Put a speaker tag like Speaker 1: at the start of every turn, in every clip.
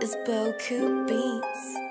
Speaker 1: is Boku Beats.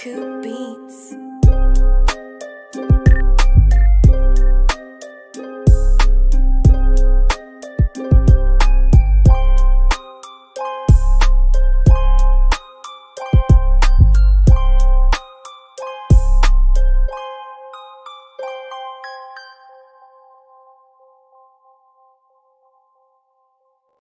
Speaker 1: Haiku Beats.